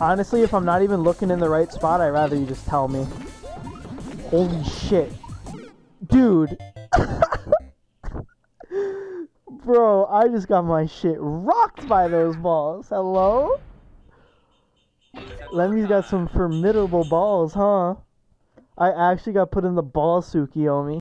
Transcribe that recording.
Honestly, if I'm not even looking in the right spot, I'd rather you just tell me. Holy shit. Dude. Bro, I just got my shit rocked by those balls. Hello? Lemmy's got some formidable balls, huh? I actually got put in the ball, Suki, Sukiyomi.